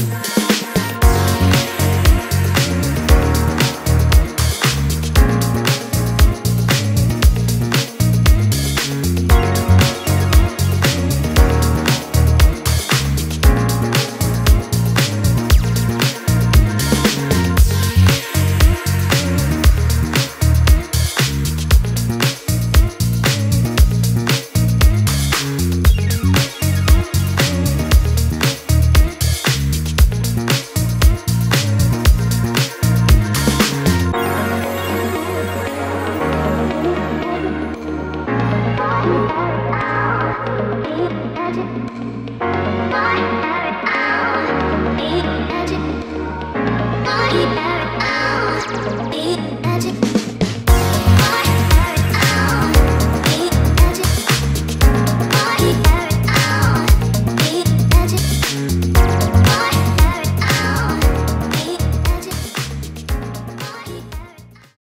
Thank One hour out.